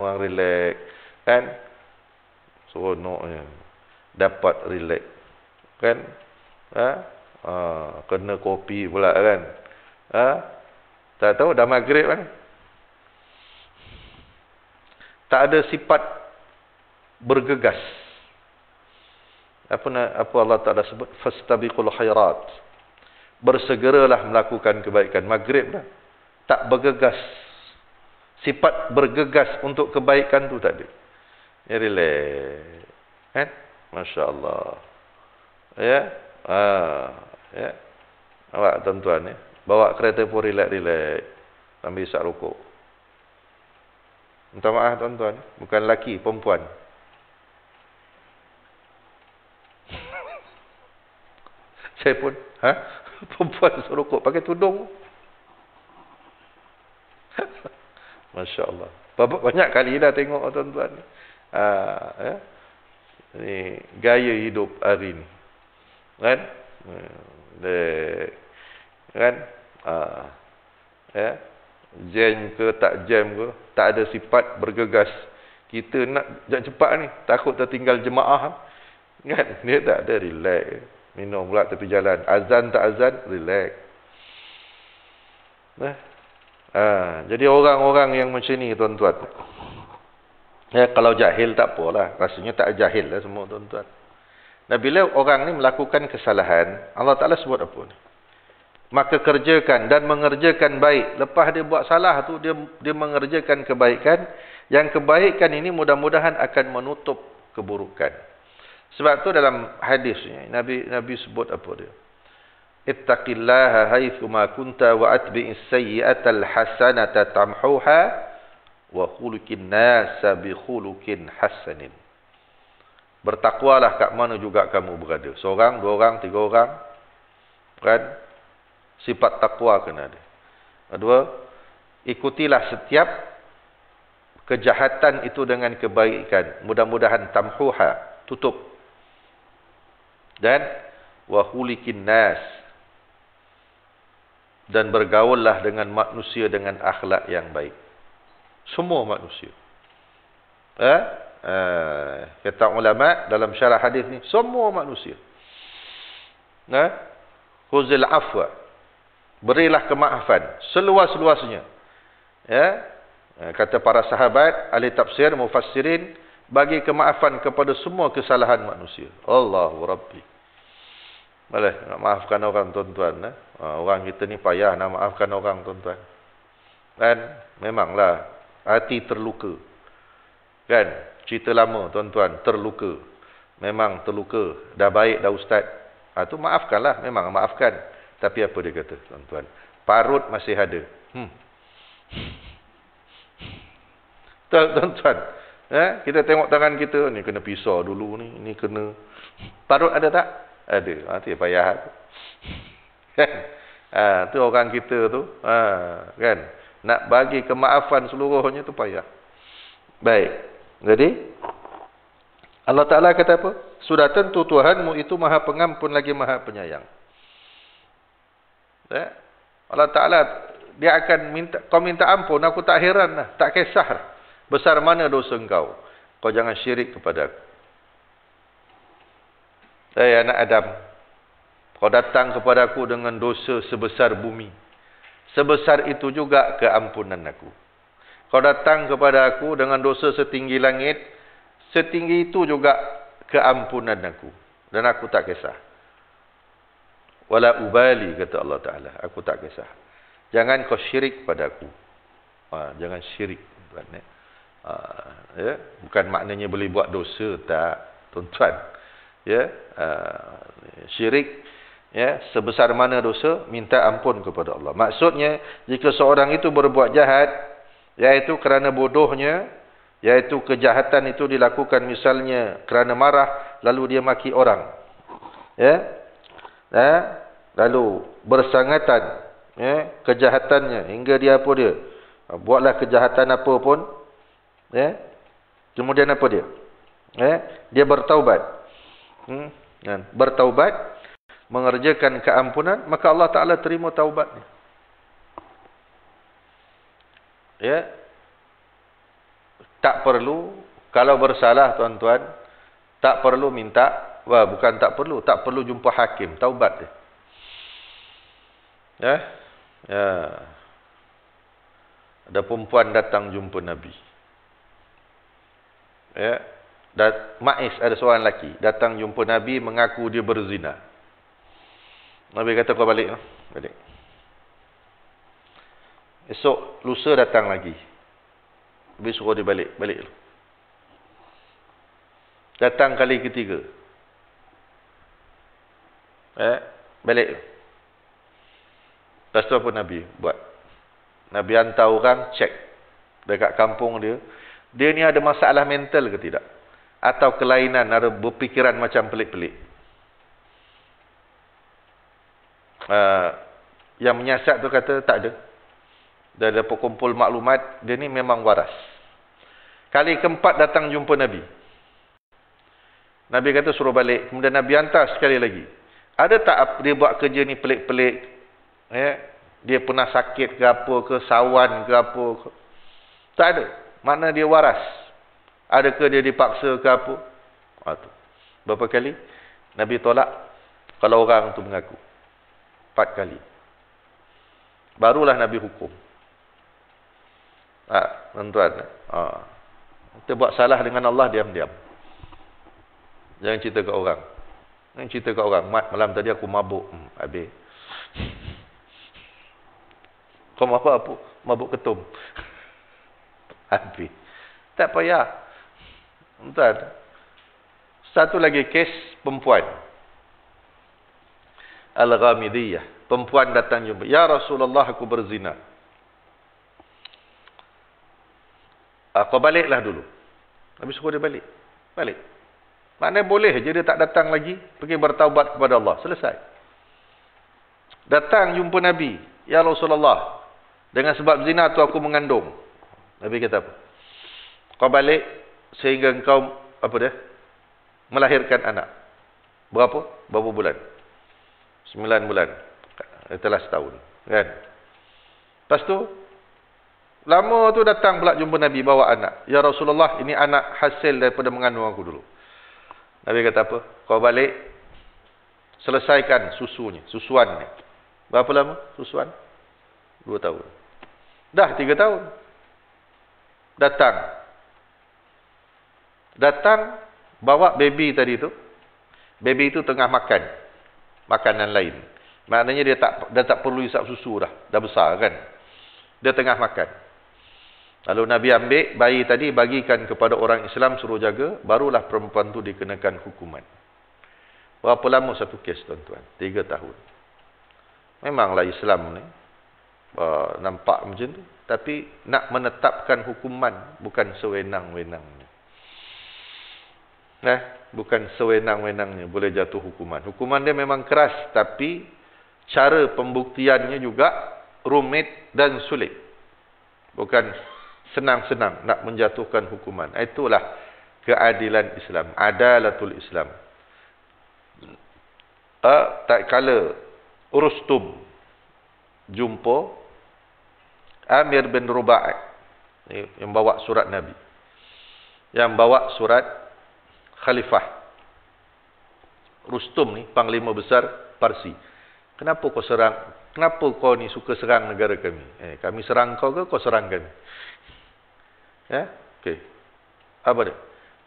orang relax. Kan? Seronoknya dapat relax. Kan? Ha? ha kena kopi pula kan? Ha? Tak tahu dah maghrib kan? Tak ada sifat bergegas. Apa apa Allah Taala sebut? Fastabiqul khairat. Bersegeralah melakukan kebaikan. Maghrib dah. Tak bergegas sifat bergegas untuk kebaikan tu tadi. Ya relax. Kan masya-Allah. Ya? Ah ya? Awak tuan-tuan ya? Bawa kereta pun relax-relax sambil isap rokok. Minta maaf tuan-tuan bukan lelaki perempuan. Saya pun ha? Perempuan suruh pakai tudung Masya Allah. Banyak kali dah tengok tuan-tuan. Ha, ya. Ini gaya hidup hari ni. Kan? De, kan? Ha, ya. Jam ke tak jam ke. Tak ada sifat bergegas. Kita nak jangan cepat ni. Takut tertinggal jemaah. Kan? Dia tak ada relax. Minum pula tepi jalan. Azan tak azan, relax. Nah. Ha, jadi orang-orang yang macam ni tuan-tuan. Ya, kalau jahil tak apalah. Rasanya tak jahil lah semua tuan-tuan. Dan bila orang ni melakukan kesalahan, Allah Ta'ala sebut apa ni? Maka kerjakan dan mengerjakan baik. Lepas dia buat salah tu, dia dia mengerjakan kebaikan. Yang kebaikan ini mudah-mudahan akan menutup keburukan. Sebab tu dalam hadis ni, Nabi Nabi sebut apa dia? Ittaqillaha haitsu ma kunta wa atbi'is sayyi'atal hasanata tamhuha wa khuluqin nasa bi khuluqin hasanin. Bertakwalah kat mana juga kamu berada. Seorang dua orang tiga orang. Kan? Sifat takwa kena ada. Kedua ikutilah setiap kejahatan itu dengan kebaikan. Mudah-mudahan tamhuha tutup. Dan wa khuliqin nas dan bergaullah dengan manusia dengan akhlak yang baik. Semua manusia. Eh? Eh, kata ulama dalam syarah hadis ni, semua manusia. Eh? Khuzil afwa. Berilah kemaafan seluas-luasnya. Ya. Eh, kata para sahabat, ahli tafsir, mufassirin, bagi kemaafan kepada semua kesalahan manusia. Allahu Rabbi. Boleh nak maafkan orang tuan-tuan eh? ha, orang kita ni payah nak maafkan orang tuan-tuan. Kan memanglah hati terluka. Kan cerita lama tuan-tuan terluka. Memang terluka. Dah baik dah ustaz. Ha tu maafkanlah memang maafkan. Tapi apa dia kata tuan-tuan? Parut masih ada. Hmm. Tuan-tuan, eh kita tengok tangan kita ni kena pisau dulu ni, ni kena parut ada tak? Ada. Ha, tu payah. Kan? ha, tu orang kita tu. Ha, kan? Nak bagi kemaafan seluruhnya tu payah. Baik. Jadi, Allah Ta'ala kata apa? Sudah tentu Tuhanmu itu maha pengampun lagi maha penyayang. Ya? Allah Ta'ala, dia akan minta, kau minta ampun, aku tak heran lah. Tak kisah. Besar mana dosa engkau. Kau jangan syirik kepada aku. Hai anak Adam. Kau datang kepada aku dengan dosa sebesar bumi. Sebesar itu juga keampunan aku. Kau datang kepada aku dengan dosa setinggi langit. Setinggi itu juga keampunan aku. Dan aku tak kisah. Wala ubali kata Allah Ta'ala. Aku tak kisah. Jangan kau syirik pada aku. Ha, jangan syirik. Ya. Ha, ya. Bukan maknanya boleh buat dosa tak. Tuan-tuan ya uh, syirik ya sebesar mana dosa minta ampun kepada Allah. Maksudnya jika seorang itu berbuat jahat yaitu kerana bodohnya yaitu kejahatan itu dilakukan misalnya kerana marah lalu dia maki orang. Ya ya lalu bersangatan ya kejahatannya hingga dia apa dia? Buatlah kejahatan apa pun ya kemudian apa dia? Ya dia bertaubat hmm, dan bertaubat mengerjakan keampunan maka Allah Taala terima taubatnya. Ya? Tak perlu kalau bersalah tuan-tuan tak perlu minta wah bukan tak perlu tak perlu jumpa hakim taubat dia. Ya? Ya. Ada perempuan datang jumpa nabi. Ya dan Ma'is ada seorang lelaki datang jumpa Nabi mengaku dia berzina. Nabi kata kau balik balik. Esok lusa datang lagi. Nabi suruh dia balik, balik. Datang kali ketiga. Eh, balik. Lepas tu apa Nabi buat? Nabi hantar orang cek dekat kampung dia. Dia ni ada masalah mental ke tidak? Atau kelainan ada berpikiran macam pelik-pelik. Uh, yang menyiasat tu kata tak ada. Dia ada perkumpul maklumat, dia ni memang waras. Kali keempat datang jumpa Nabi. Nabi kata suruh balik. Kemudian Nabi hantar sekali lagi. Ada tak dia buat kerja ni pelik-pelik? Ya? Dia pernah sakit ke apa ke, sawan ke apa ke? Tak ada. Mana dia waras. Adakah dia dipaksa ke apa? Ha, tu. Berapa kali? Nabi tolak kalau orang tu mengaku. Empat kali. Barulah Nabi hukum. Ha, tuan-tuan. Ha. Kita buat salah dengan Allah diam-diam. Jangan cerita ke orang. Jangan cerita ke orang. Mat, malam tadi aku mabuk. Hmm, habis. Kau mabuk apa? Mabuk ketum. Habis. Tak payah. Tuan. Satu lagi kes perempuan. Al-Ghamidiyah. Perempuan datang jumpa. Ya Rasulullah aku berzina. Aku ah, baliklah dulu. Nabi suruh dia balik. Balik. Mana boleh je dia tak datang lagi. Pergi bertaubat kepada Allah. Selesai. Datang jumpa Nabi. Ya Rasulullah. Dengan sebab zina tu aku mengandung. Nabi kata apa? Kau balik sehingga engkau apa dia melahirkan anak. Berapa? Berapa bulan? Sembilan bulan. Telah setahun kan? Lepas tu lama tu datang pula jumpa Nabi bawa anak. Ya Rasulullah ini anak hasil daripada mengandung aku dulu. Nabi kata apa? Kau balik selesaikan susunya susuannya berapa lama susuan? Dua tahun. Dah tiga tahun. Datang Datang bawa baby tadi tu. Baby itu tengah makan makanan lain. Maknanya dia tak dah tak perlu isap susu dah. Dah besar kan. Dia tengah makan. Lalu Nabi ambil bayi tadi bagikan kepada orang Islam suruh jaga, barulah perempuan tu dikenakan hukuman. Berapa lama satu kes tuan-tuan? Tiga tahun. Memanglah Islam ni uh, nampak macam tu. Tapi nak menetapkan hukuman bukan sewenang-wenang. Eh, bukan sewenang-wenangnya boleh jatuh hukuman. Hukuman dia memang keras tapi cara pembuktiannya juga rumit dan sulit. Bukan senang-senang nak menjatuhkan hukuman. Itulah keadilan Islam, adalatul Islam. Uh, tak kala Rustum jumpa Amir bin Rubai yang bawa surat Nabi. Yang bawa surat khalifah Rustum ni panglima besar Parsi. Kenapa kau serang? Kenapa kau ni suka serang negara kami? Eh, kami serang kau ke kau serang kami? Ya? Okey. Apa dia?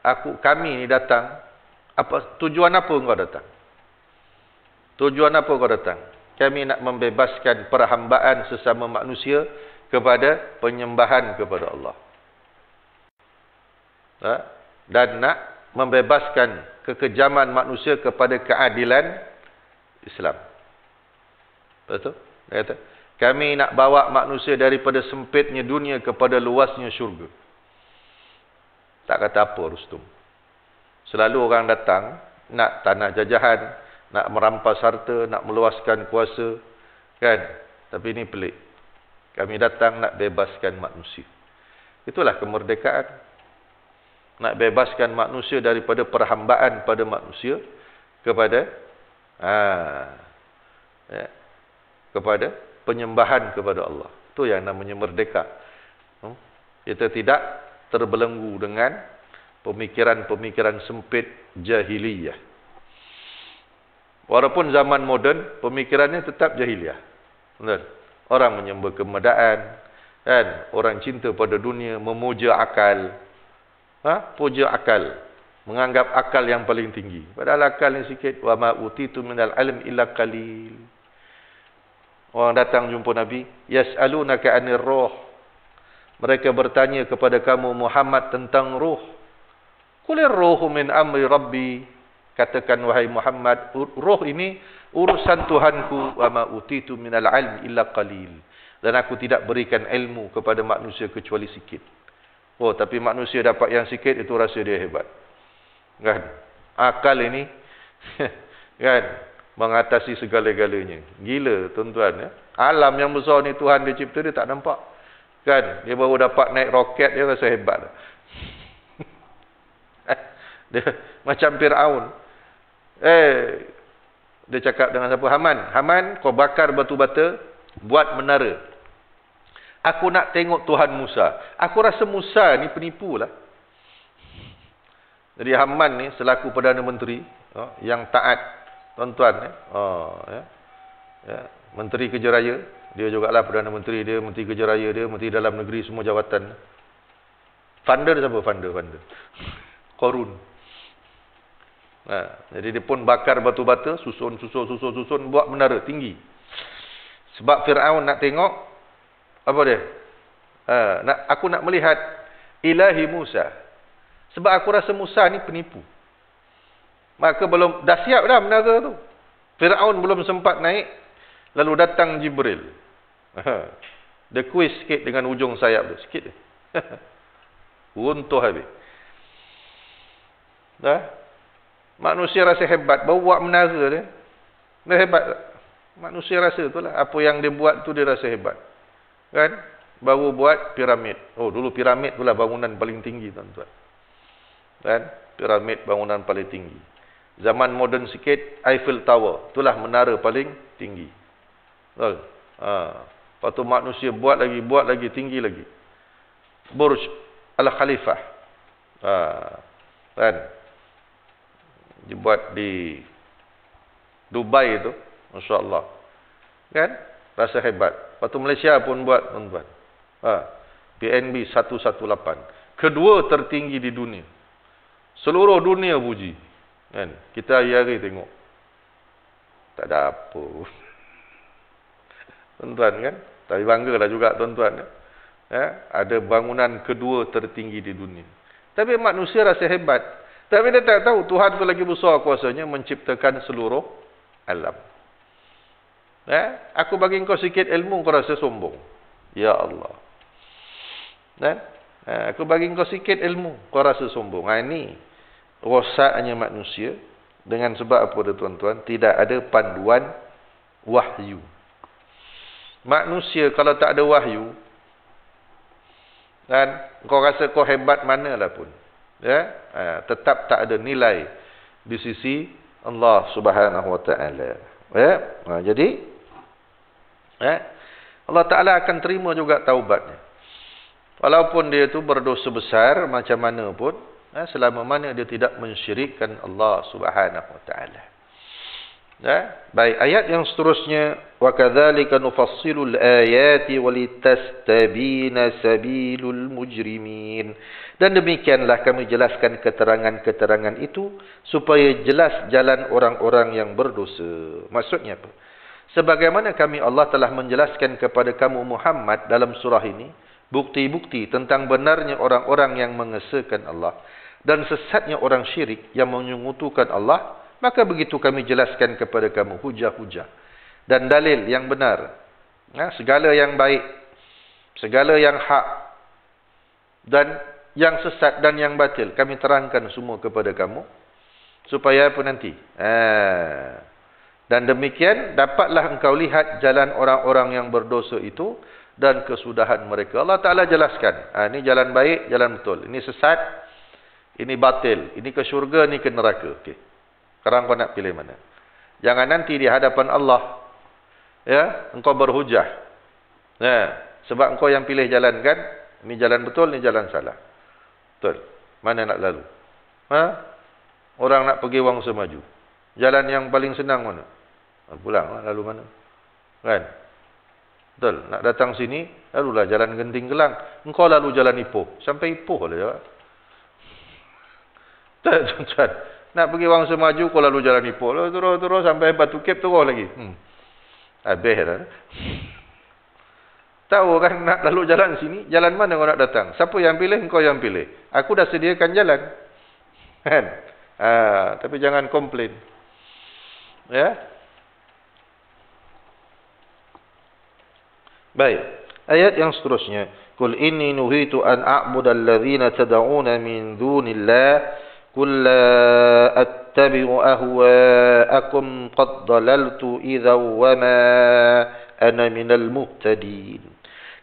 Aku kami ni datang apa tujuan apa kau datang? Tujuan apa kau datang? Kami nak membebaskan perhambaan sesama manusia kepada penyembahan kepada Allah. Ha? Dan nak membebaskan kekejaman manusia kepada keadilan Islam. Betul? Dia kata, kami nak bawa manusia daripada sempitnya dunia kepada luasnya syurga. Tak kata apa Rustum. Selalu orang datang nak tanah jajahan, nak merampas harta, nak meluaskan kuasa, kan? Tapi ini pelik. Kami datang nak bebaskan manusia. Itulah kemerdekaan nak bebaskan manusia daripada perhambaan pada manusia kepada ha, ya, kepada penyembahan kepada Allah. Itu yang namanya merdeka. Hmm? Kita tidak terbelenggu dengan pemikiran-pemikiran sempit jahiliyah. Walaupun zaman moden, pemikirannya tetap jahiliyah. Betul? Orang menyembah kemedaan, kan? Orang cinta pada dunia, memuja akal. Ha? Puja akal. Menganggap akal yang paling tinggi. Padahal akal yang sikit. Wa ma utitu minal alim illa qalil. Orang datang jumpa Nabi. Yas'alunaka anir roh. Mereka bertanya kepada kamu Muhammad tentang roh. Kulir rohu min amri rabbi. Katakan wahai Muhammad, roh ini urusan Tuhanku wa ma utitu minal ilm illa qalil. Dan aku tidak berikan ilmu kepada manusia kecuali sikit. Oh, tapi manusia dapat yang sikit itu rasa dia hebat. Kan? Akal ini kan mengatasi segala-galanya. Gila tuan-tuan ya. Alam yang besar ni Tuhan dia cipta dia tak nampak. Kan? Dia baru dapat naik roket dia rasa hebat. dia macam Firaun. Eh, dia cakap dengan siapa? Haman. Haman, kau bakar batu bata, buat menara. Aku nak tengok Tuhan Musa. Aku rasa Musa ni penipu lah. Jadi Haman ni selaku Perdana Menteri oh, yang taat tuan-tuan. Eh. Oh, ya. Ya. Menteri Kerja Raya. Dia juga lah Perdana Menteri dia, Menteri Kerja Raya dia, Menteri Dalam Negeri, semua jawatan. Funder siapa? Funder, funder. Korun. Ha, jadi dia pun bakar batu-bata, susun, susun, susun, susun, buat menara tinggi. Sebab Fir'aun nak tengok, apa dia? Ha, nak, aku nak melihat ilahi Musa. Sebab aku rasa Musa ni penipu. Maka belum, dah siap dah menara tu. Fir'aun belum sempat naik, lalu datang Jibril. Ha, dia kuis sikit dengan ujung sayap dia, sikit dia. Runtuh habis. Dah? Manusia rasa hebat. Buat menara dia. Dia hebat tak? Manusia rasa tu lah. Apa yang dia buat tu dia rasa hebat. Kan? Baru buat piramid. Oh dulu piramid tu lah bangunan paling tinggi tuan-tuan. Kan? Piramid bangunan paling tinggi. Zaman moden sikit, Eiffel Tower. Itulah menara paling tinggi. Betul? Ha. Lepas tu manusia buat lagi, buat lagi, tinggi lagi. Burj Al-Khalifah. Ha. Kan? dibuat di Dubai itu, Masya Allah. Kan? Rasa hebat. Lepas Malaysia pun buat, tuan-tuan. Ha. PNB 118. Kedua tertinggi di dunia. Seluruh dunia puji. Kan? Kita hari-hari tengok. Tak ada apa. Tuan-tuan kan? Tapi banggalah juga tuan-tuan. Ya? Ada bangunan kedua tertinggi di dunia. Tapi manusia rasa hebat. Tapi dia tak tahu Tuhan tu lagi besar kuasanya menciptakan seluruh alam. Eh? Aku bagi kau sikit ilmu kau rasa sombong. Ya Allah. Eh? Eh, aku bagi kau sikit ilmu kau rasa sombong. Ha, ini rosaknya manusia dengan sebab apa dia tuan-tuan? Tidak ada panduan wahyu. Manusia kalau tak ada wahyu dan kau rasa kau hebat manalah pun ya uh, tetap tak ada nilai di sisi Allah Subhanahu wa taala ya uh, jadi ya Allah taala akan terima juga taubatnya. Walaupun dia itu berdosa besar macam mana pun ya, selama mana dia tidak mensyirikkan Allah Subhanahu wa taala. Ya, baik ayat yang seterusnya wa kadzalika nufassilul ayati walitastabina sabilul mujrimin. Dan demikianlah kami jelaskan keterangan-keterangan itu supaya jelas jalan orang-orang yang berdosa. Maksudnya apa sebagaimana kami Allah telah menjelaskan kepada kamu Muhammad dalam surah ini bukti-bukti tentang benarnya orang-orang yang mengesahkan Allah dan sesatnya orang syirik yang menyungutukan Allah Maka begitu kami jelaskan kepada kamu hujah-hujah dan dalil yang benar. Ya, segala yang baik, segala yang hak dan yang sesat dan yang batil kami terangkan semua kepada kamu supaya apa nanti? Eh, dan demikian dapatlah engkau lihat jalan orang-orang yang berdosa itu dan kesudahan mereka. Allah Taala jelaskan. Ha, ini jalan baik, jalan betul. Ini sesat, ini batil. Ini ke syurga, ini ke neraka. Okey. Sekarang kau nak pilih mana? Jangan nanti di hadapan Allah. Ya, engkau berhujah. Ya, sebab engkau yang pilih jalan kan? Ini jalan betul, ini jalan salah. Betul. Mana nak lalu? Ha? Orang nak pergi wang semaju. Jalan yang paling senang mana? Ha, pulang lah, lalu mana? Kan? Betul. Nak datang sini, lalulah jalan genting gelang. Engkau lalu jalan Ipoh. Sampai Ipoh lah jawab. Betul, tuan-tuan. Nak pergi wang semaju, kau lalu jalan Ipoh. Lalu turun-turun sampai Batu Kep turun lagi. Hmm. Habis lah. Tahu kan nak lalu jalan sini, jalan mana kau nak datang? Siapa yang pilih? Engkau yang pilih. Aku dah sediakan jalan. Kan? Ha, tapi jangan komplain. إيه Baik. Ayat yang seterusnya. Kul inni nuhitu an a'budal ladzina tad'una min dunillah kul la attabi'u ahwa'akum qad dalaltu idza wa ma ana minal muhtadin.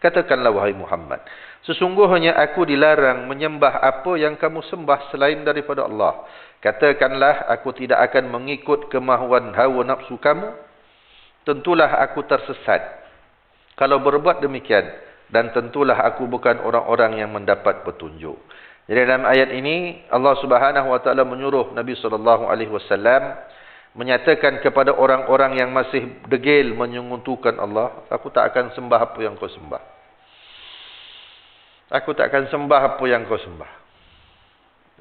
Katakanlah wahai Muhammad, Sesungguhnya aku dilarang menyembah apa yang kamu sembah selain daripada Allah. Katakanlah aku tidak akan mengikut kemahuan hawa nafsu kamu. Tentulah aku tersesat. Kalau berbuat demikian Dan tentulah aku bukan orang-orang yang mendapat petunjuk. Jadi dalam ayat ini Allah Subhanahu wa taala menyuruh Nabi sallallahu alaihi wasallam menyatakan kepada orang-orang yang masih degil menyungutukan Allah, aku tak akan sembah apa yang kau sembah. Aku tak akan sembah apa yang kau sembah.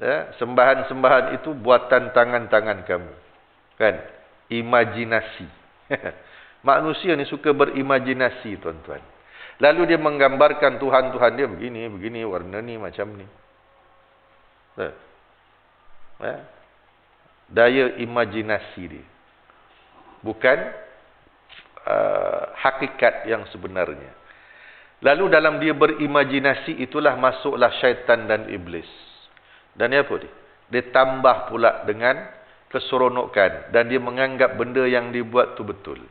Ya, sembahan-sembahan itu buatan tangan-tangan kamu. Kan? Imajinasi. Manusia ni suka berimajinasi, tuan-tuan. Lalu dia menggambarkan Tuhan-Tuhan dia begini, begini, warna ni, macam ni. Ya. Daya imajinasi dia. Bukan uh, hakikat yang sebenarnya. Lalu dalam dia berimajinasi itulah masuklah syaitan dan iblis. Dan apa dia? Dia tambah pula dengan keseronokan. Dan dia menganggap benda yang dibuat tu betul.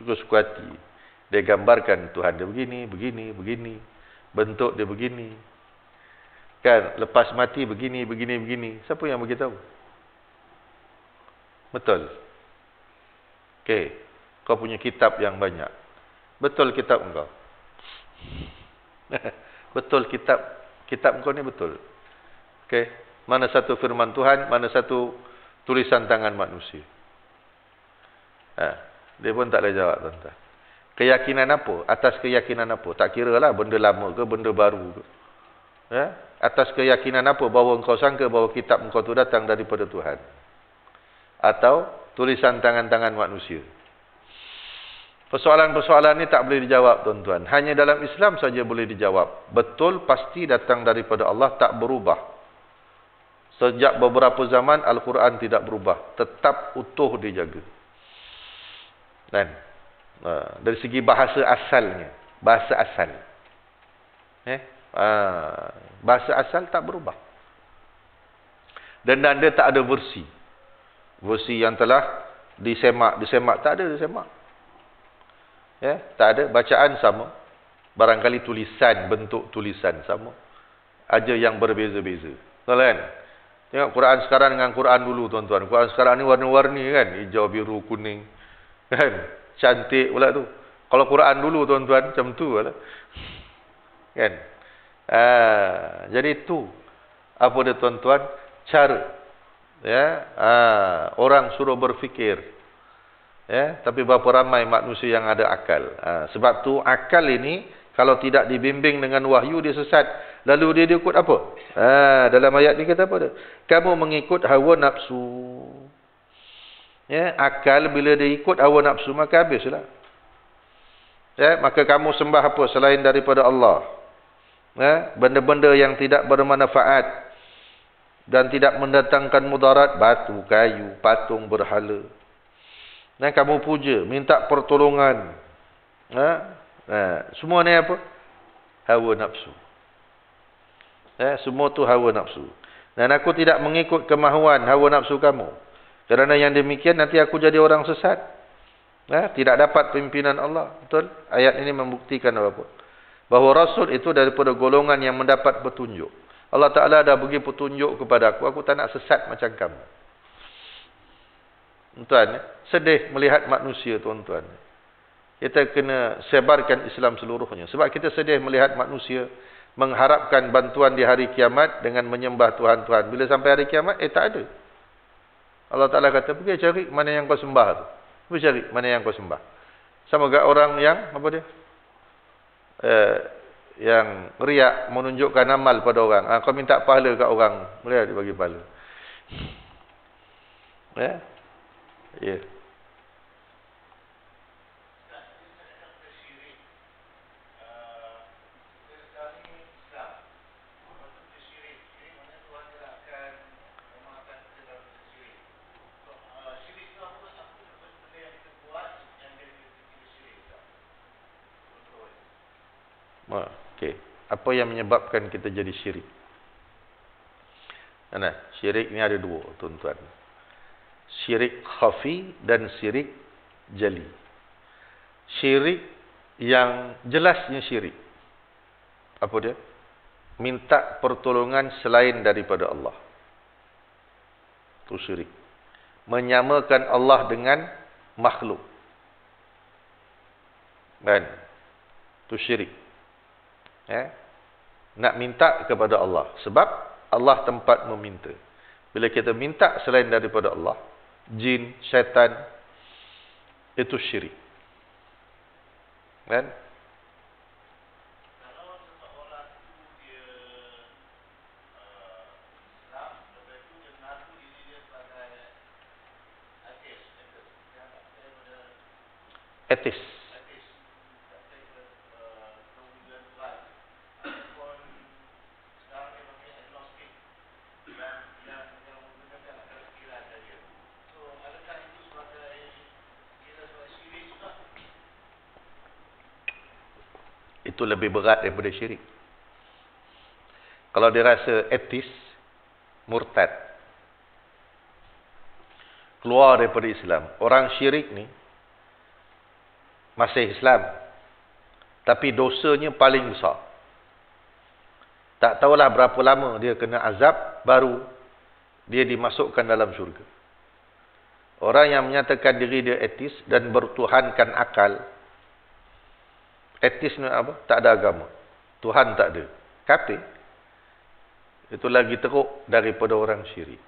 Suka-suka hati. Dia gambarkan Tuhan dia begini, begini, begini. Bentuk dia begini. Kan lepas mati begini begini begini. Siapa yang beritahu? Betul. Okey. Kau punya kitab yang banyak. Betul kitab engkau. betul kitab kitab engkau ni betul. Okey. Mana satu firman Tuhan, mana satu tulisan tangan manusia. Ha, dia pun tak boleh jawab tuan-tuan. Keyakinan apa? Atas keyakinan apa? Tak kira lah benda lama ke benda baru ke. Ya? atas keyakinan apa bahawa engkau sangka bahawa kitab engkau itu datang daripada Tuhan atau tulisan tangan-tangan manusia persoalan-persoalan ini tak boleh dijawab tuan-tuan. Hanya dalam Islam saja boleh dijawab. Betul pasti datang daripada Allah tak berubah. Sejak beberapa zaman Al-Quran tidak berubah. Tetap utuh dijaga. Dan ha, dari segi bahasa asalnya. Bahasa asal. Eh? Ha, bahasa asal tak berubah. Dan dan dia tak ada versi. Versi yang telah disemak, disemak tak ada disemak. Ya, tak ada bacaan sama. Barangkali tulisan, bentuk tulisan sama. Aja yang berbeza-beza. Betul kan? Tengok Quran sekarang dengan Quran dulu tuan-tuan. Quran sekarang ni warna-warni kan, hijau, biru, kuning. Kan? Cantik pula tu. Kalau Quran dulu tuan-tuan macam tu lah. Kan? Ha, jadi itu apa dia tuan-tuan cara ya ha, orang suruh berfikir ya tapi berapa ramai manusia yang ada akal? Ha, sebab tu akal ini kalau tidak dibimbing dengan wahyu dia sesat. Lalu dia, dia ikut apa? Ha, dalam ayat ni kata apa dia? Kamu mengikut hawa nafsu. Ya akal bila dia ikut hawa nafsu maka habislah. Ya maka kamu sembah apa selain daripada Allah? Ya, benda-benda yang tidak bermanfaat dan tidak mendatangkan mudarat batu, kayu, patung, berhala. Dan kamu puja, minta pertolongan. Ha? Ha. Semua ni apa? Hawa nafsu. Ya, semua tu hawa nafsu. Dan aku tidak mengikut kemahuan hawa nafsu kamu. Kerana yang demikian nanti aku jadi orang sesat. Ya, tidak dapat pimpinan Allah. Betul? Ayat ini membuktikan apa-apa bahawa Rasul itu daripada golongan yang mendapat petunjuk. Allah Ta'ala dah bagi petunjuk kepada aku, aku tak nak sesat macam kamu. Tuan, sedih melihat manusia tuan-tuan. Kita kena sebarkan Islam seluruhnya. Sebab kita sedih melihat manusia mengharapkan bantuan di hari kiamat dengan menyembah Tuhan-Tuhan. Bila sampai hari kiamat, eh tak ada. Allah Ta'ala kata, pergi cari mana yang kau sembah tu. Pergi cari mana yang kau sembah. Sama juga orang yang, apa dia? Eh, yang riak menunjukkan amal pada orang. Ha, kau minta pahala kat orang. Riak dia bagi pahala. Ya? Yeah? Okey. Apa yang menyebabkan kita jadi syirik? Nah, syirik ni ada dua, tuan-tuan. Syirik khafi dan syirik jali. Syirik yang jelasnya syirik. Apa dia? Minta pertolongan selain daripada Allah. Itu syirik. Menyamakan Allah dengan makhluk. Kan? Itu syirik. Ya. Nak minta kepada Allah. Sebab Allah tempat meminta. Bila kita minta selain daripada Allah, jin, syaitan, itu syirik. Kan? Etis. Itu lebih berat daripada syirik. Kalau dia rasa etis, murtad. Keluar daripada Islam. Orang syirik ni, masih Islam. Tapi dosanya paling besar. Tak tahulah berapa lama dia kena azab, baru dia dimasukkan dalam syurga. Orang yang menyatakan diri dia etis dan bertuhankan akal, Etis ni apa? Tak ada agama. Tuhan tak ada. Kafir. Itu lagi teruk daripada orang syirik.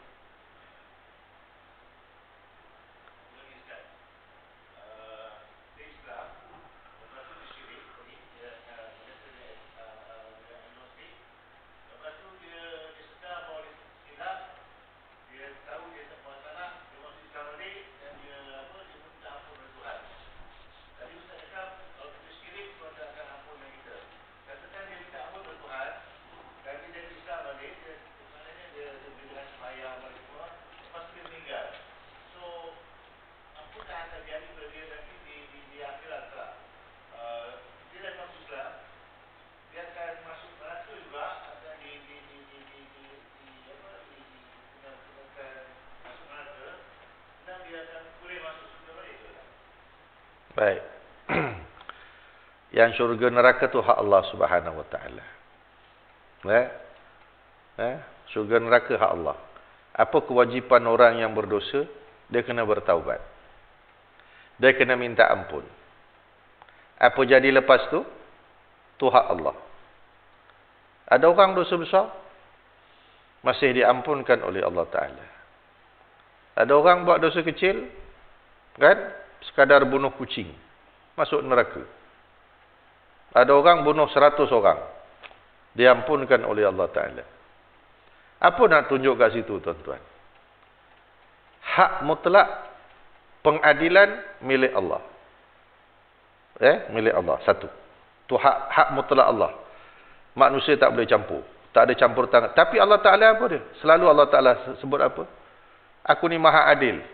Baik. Yang syurga neraka tu hak Allah Subhanahu Wa Taala. Eh? Eh? Syurga neraka hak Allah. Apa kewajipan orang yang berdosa? Dia kena bertaubat. Dia kena minta ampun. Apa jadi lepas tu? Tu hak Allah. Ada orang dosa besar? Masih diampunkan oleh Allah Ta'ala. Ada orang buat dosa kecil? Kan? Sekadar bunuh kucing masuk neraka. Ada orang bunuh seratus orang diampunkan oleh Allah Ta'ala. Apa nak tunjuk kat situ tuan-tuan? Hak mutlak pengadilan milik Allah. Eh milik Allah satu. Tu hak hak mutlak Allah. Manusia tak boleh campur tak ada campur tangan. Tapi Allah Ta'ala apa dia? Selalu Allah Ta'ala sebut apa? Aku ni maha adil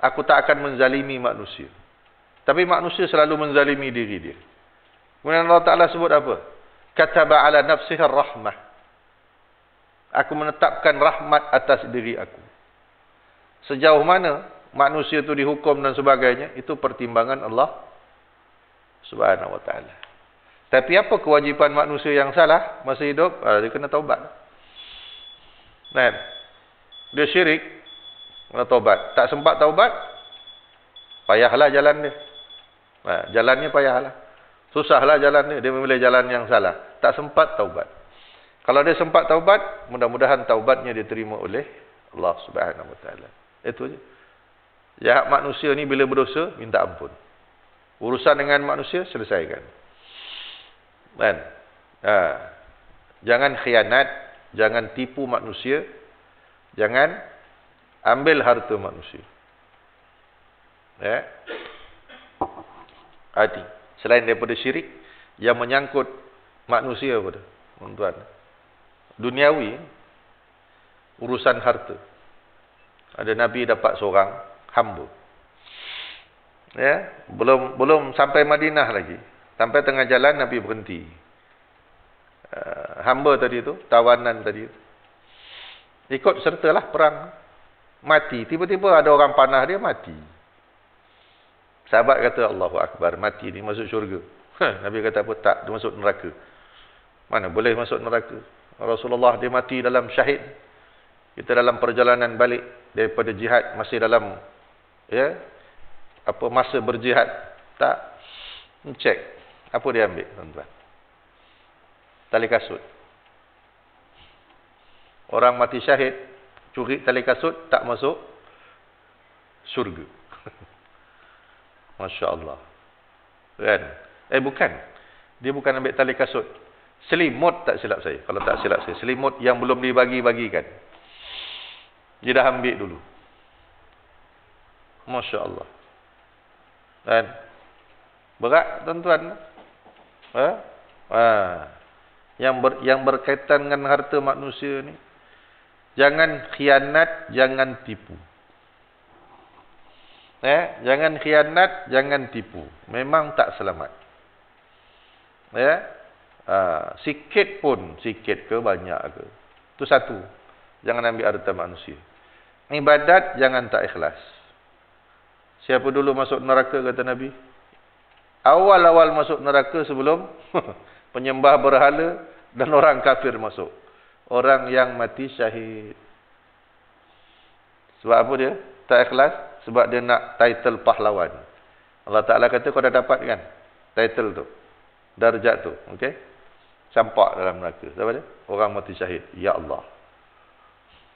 Aku tak akan menzalimi manusia. Tapi manusia selalu menzalimi diri dia. Kemudian Allah Ta'ala sebut apa? Kataba ala nafsiha rahmah. Aku menetapkan rahmat atas diri aku. Sejauh mana manusia itu dihukum dan sebagainya, itu pertimbangan Allah Subhanahu Wa Ta'ala. Tapi apa kewajipan manusia yang salah masa hidup? Ah, dia kena taubat. Nah, dia syirik, Kena taubat. Tak sempat taubat, payahlah jalan dia. Ha, jalannya payahlah. Susahlah jalan dia. Dia memilih jalan yang salah. Tak sempat taubat. Kalau dia sempat taubat, mudah-mudahan taubatnya diterima oleh Allah Subhanahu Taala. Itu je. Jahat manusia ni bila berdosa, minta ampun. Urusan dengan manusia, selesaikan. Kan? Ha. Jangan khianat, jangan tipu manusia, jangan ambil harta manusia. Ya. Hati. Selain daripada syirik yang menyangkut manusia pada tuan Duniawi urusan harta. Ada nabi dapat seorang hamba. Ya, belum belum sampai Madinah lagi. Sampai tengah jalan nabi berhenti. Uh, hamba tadi tu, tawanan tadi tu. Ikut sertalah perang. Mati. Tiba-tiba ada orang panah dia mati. Sahabat kata Allahu Akbar, mati ni masuk syurga. Ha, Nabi kata apa? Tak, dia masuk neraka. Mana boleh masuk neraka? Rasulullah dia mati dalam syahid. Kita dalam perjalanan balik daripada jihad masih dalam ya apa masa berjihad tak cek apa dia ambil tuan-tuan. Tali kasut. Orang mati syahid curi tali kasut tak masuk syurga. Masya Allah. Kan? Eh bukan. Dia bukan ambil tali kasut. Selimut tak silap saya. Kalau tak silap saya. Selimut yang belum dibagi-bagikan. Dia dah ambil dulu. Masya Allah. Kan? Berat tuan-tuan. Ha? Ha. Yang, ber, yang berkaitan dengan harta manusia ni. Jangan khianat, jangan tipu. Eh, jangan khianat, jangan tipu. Memang tak selamat. Ya. Ha, sikit pun, sikit ke banyak ke. Itu satu. Jangan ambil harta manusia. Ibadat jangan tak ikhlas. Siapa dulu masuk neraka kata Nabi? Awal-awal masuk neraka sebelum penyembah berhala dan orang kafir masuk. Orang yang mati syahid. Sebab apa dia? Tak ikhlas sebab dia nak title pahlawan. Allah Taala kata kau dah dapat kan title tu. Darjat tu, okey? Campak dalam neraka. Siapa dia? Orang mati syahid. Ya Allah.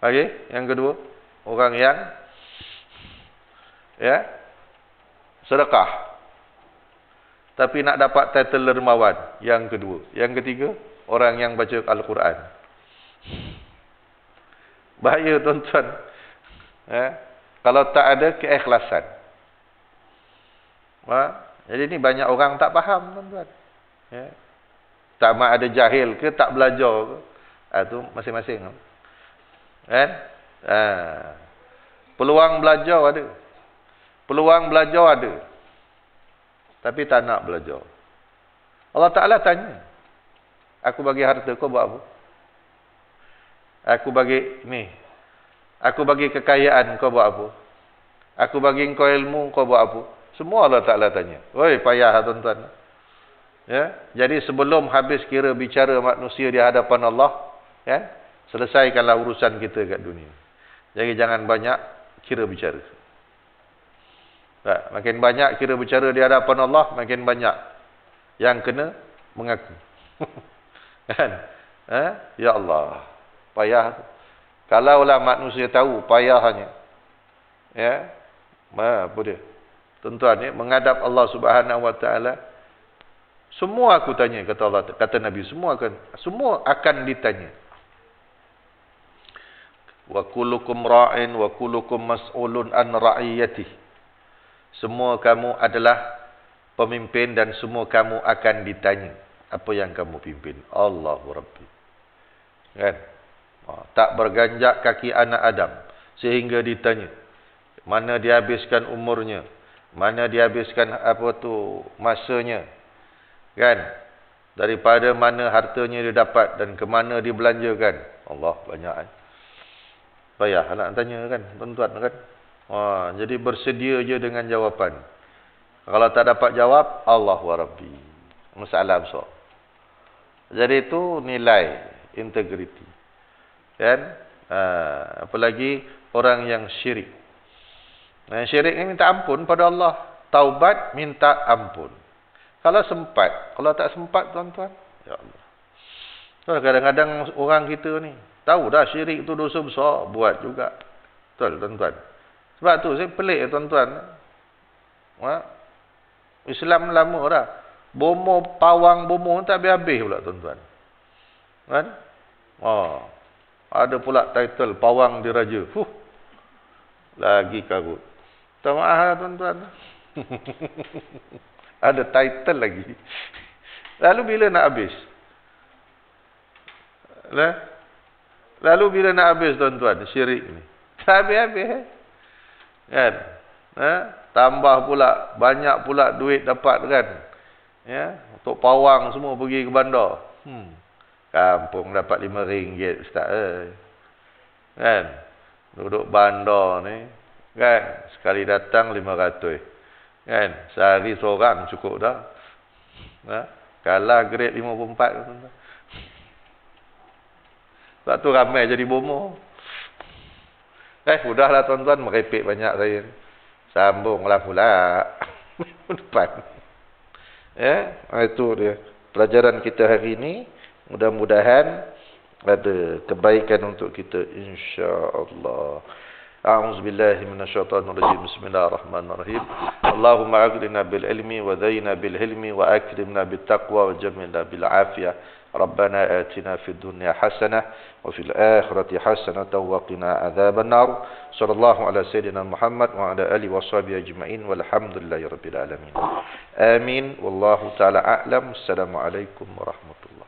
Okey, yang kedua, orang yang ya sedekah. Tapi nak dapat title dermawan. Yang kedua, yang ketiga, orang yang baca Al-Quran. Bahaya tuan-tuan. Ya, kalau tak ada keikhlasan. Ha? Jadi ni banyak orang tak faham tuan-tuan. Ya. Tak mak ada jahil ke tak belajar ke. Ha, tu masing-masing. Kan? Ha. Peluang belajar ada. Peluang belajar ada. Tapi tak nak belajar. Allah Ta'ala tanya. Aku bagi harta kau buat apa? Aku bagi ni Aku bagi kekayaan, kau buat apa? Aku bagi kau ilmu, kau buat apa? Semua Allah Ta'ala tanya. Woi, payah tuan-tuan. Ya? Jadi sebelum habis kira bicara manusia di hadapan Allah, ya? selesaikanlah urusan kita kat dunia. Jadi jangan banyak kira bicara. Tak, makin banyak kira bicara di hadapan Allah, makin banyak yang kena mengaku. kan? Eh? Ya Allah. Payah. Kalaulah manusia tahu payahnya. Ya. Apa dia? Tuan-tuan ya, menghadap Allah Subhanahu Wa Taala. Semua aku tanya kata Allah kata Nabi semua akan semua akan ditanya. Wa kullukum ra'in wa kullukum mas'ulun an ra'iyatihi. Semua kamu adalah pemimpin dan semua kamu akan ditanya apa yang kamu pimpin. Allahu Rabbi. Kan? Ha, tak berganjak kaki anak Adam. Sehingga ditanya. Mana dia habiskan umurnya. Mana dia habiskan apa tu masanya. Kan? Daripada mana hartanya dia dapat dan ke mana dia belanjakan. Allah banyak kan. Payah nak tanya kan. Tuan-tuan kan. Ha, jadi bersedia je dengan jawapan. Kalau tak dapat jawab, Allah wa Rabbi. Masalah besar. Jadi itu nilai integriti. Kan? Ha, apalagi orang yang syirik. Nah, syirik ni minta ampun pada Allah. Taubat minta ampun. Kalau sempat. Kalau tak sempat tuan-tuan. Ya Allah. Kadang-kadang orang kita ni. Tahu dah syirik tu dosa besar. Buat juga. Betul tuan-tuan. Sebab tu saya pelik tuan-tuan. Ha? Islam lama dah. Bomo, pawang bomo tak habis-habis pula tuan-tuan. Kan? Oh. Ada pula title pawang diraja. Huh. Lagi karut. Tak maaf lah, tuan-tuan. Ada title lagi. Lalu bila nak habis? Lalu bila nak habis tuan-tuan syirik ni? Tak habis-habis eh? Kan? Ha? Tambah pula banyak pula duit dapat kan? Ya, untuk pawang semua pergi ke bandar. Hmm. Kampung dapat lima ringgit ustaz eh. Kan? Duduk bandar ni kan sekali datang lima ratus Kan? Sehari seorang cukup dah. Ha? Kalah grade 54 tuan-tuan. Sebab tu ramai jadi bomo. Eh, udahlah tuan-tuan merepek banyak saya. Sambunglah pula. Depan. Ya, itu dia. Pelajaran kita hari ini. Mudah-mudahan ada kebaikan untuk kita. InsyaAllah. أعوذ بالله من الشيطان الرجيم بسم الله الرحمن الرحيم اللهم أغننا بالعلم وذينا بالهلم وأكرمنا بالتقوى وجملنا بالعافية ربنا آتنا في الدنيا حسنة وفي الآخرة حسنة وقنا عذاب النار صلى الله على سيدنا محمد وعلى آله وصحبه أجمعين والحمد لله رب العالمين آمين والله تعالى أعلم السلام عليكم ورحمة الله